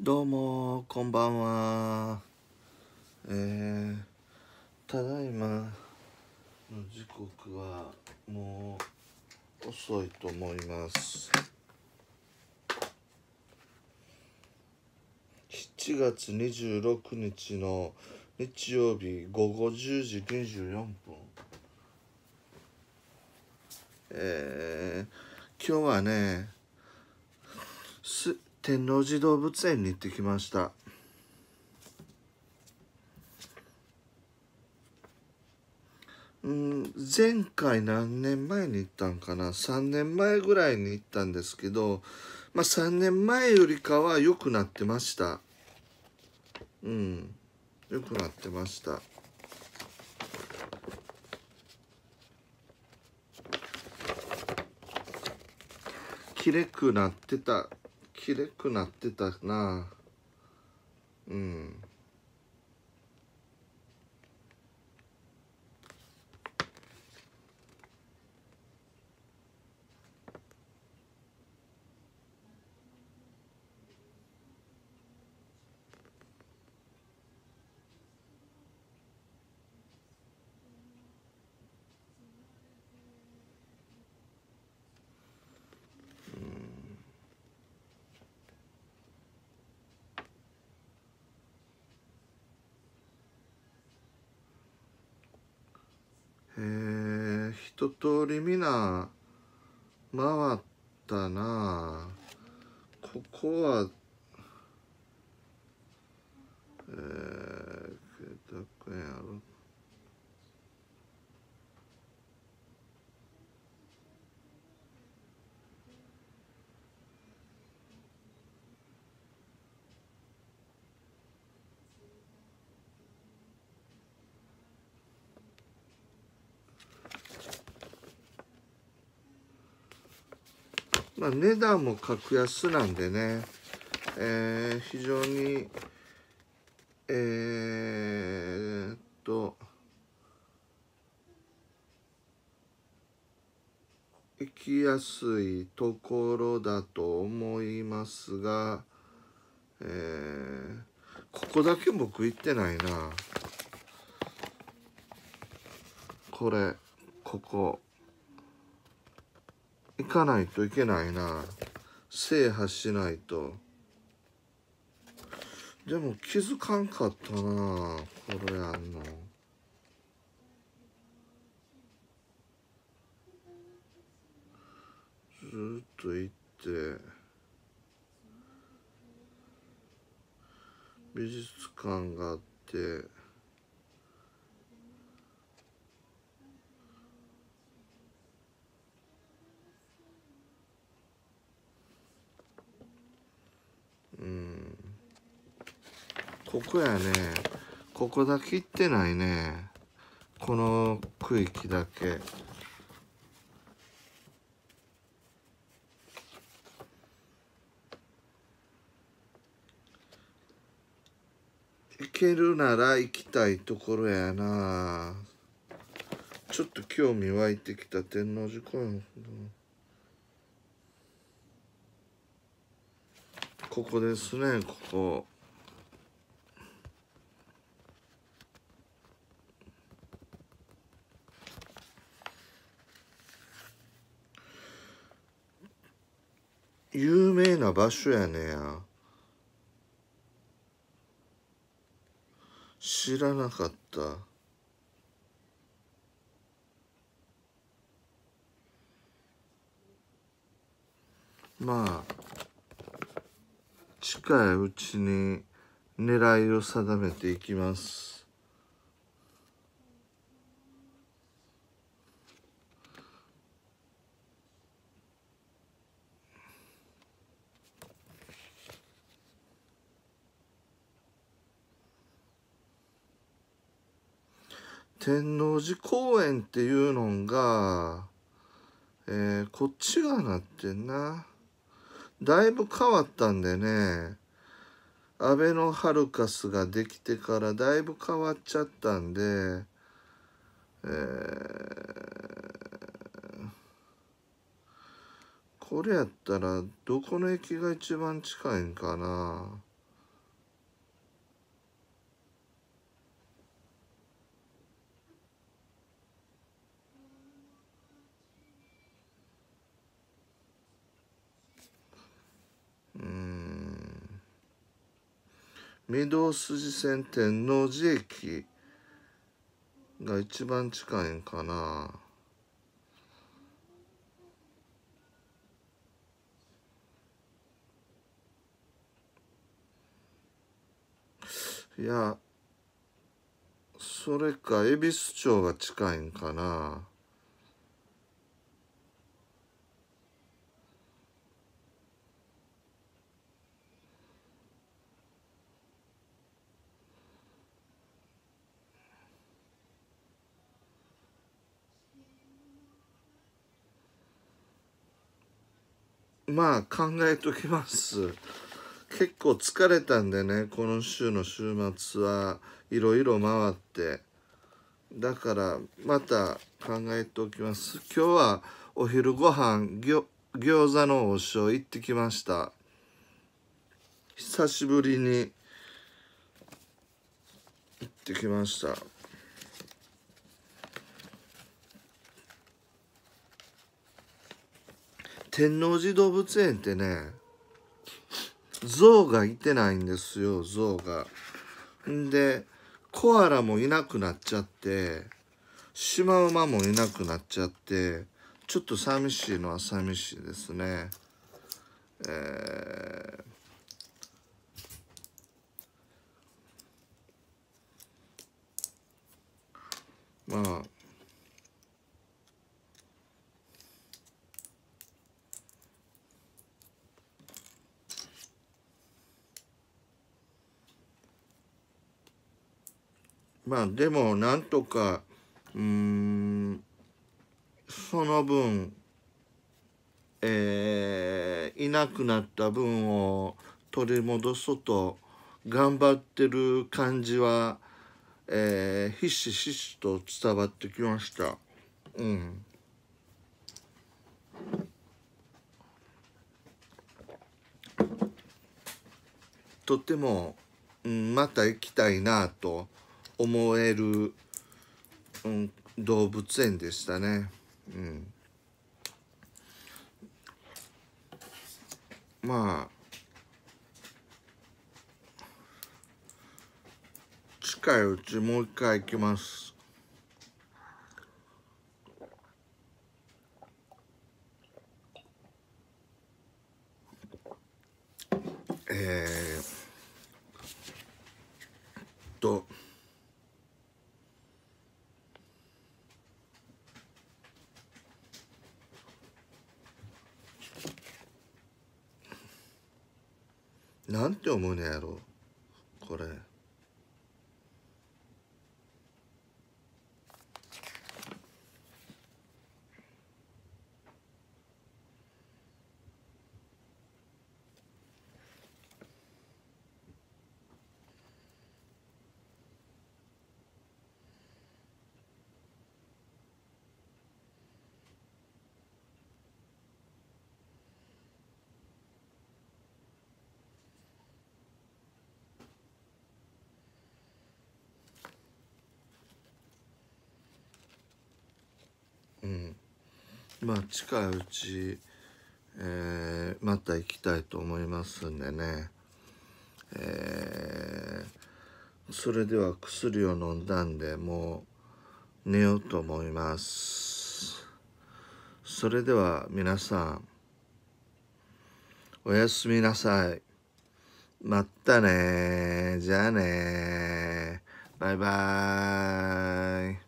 どうもこんばんは。えー、ただいまの時刻はもう遅いと思います。7月26日の日曜日午後10時24分。えー、今日はねす天王寺動物園に行ってきました。うん前回何年前に行ったんかな？3年前ぐらいに行ったんですけどまあ3年前よりかは良くなってました。うん良くなってました。きれくなってたきれくなってたな。うん。一通り皆な回ったな。ここはえー、どこやろまあ値段も格安なんでね、えー、非常にえー、っと行きやすいところだと思いますが、えー、ここだけ僕行ってないな。これここ。行かないといけないな。制覇しないと。でも気づかんかったなこれやんの。ずっと行って。美術館があって。ここやね。ここだけ行ってないね。この区域だけ。行けるなら行きたいところやな。ちょっと興味湧いてきた天王寺公園ここですねここ。名な場所やねや。知らなかった。まあ近いうちに狙いを定めていきます。天王寺公園っていうのが、えー、こっち側なってんな。だいぶ変わったんでねアベノハルカスができてからだいぶ変わっちゃったんで、えー、これやったらどこの駅が一番近いんかなうん。御堂筋線天王寺駅が一番近いんかな。いやそれか恵比寿町が近いんかな。まあ考えときます。結構疲れたんでねこの週の週末はいろいろ回って。だからまた考えておきます。今日はお昼ご飯ぎょ餃子の王将行ってきました。久しぶりに行ってきました。天王寺動物園ってね象がいてないんですよ象が。んでコアラもいなくなっちゃってシマウマもいなくなっちゃってちょっと寂しいのは寂しいですね。えー、まあまあでもなんとかうんその分えー、いなくなった分を取り戻そうと頑張ってる感じは、えー、ひしひしと伝わってきました。うん。とても、うん、また行きたいなと思える、うん、動物園でしたね。うん、まあ近いうちもう一回行きます。えー、となんて思うのやろこれ。まあ近いうち、えー、また行きたいと思いますんでね。えー、それでは薬を飲んだんでもう寝ようと思います。それでは皆さんおやすみなさい。まったねじゃあねバイバーイ。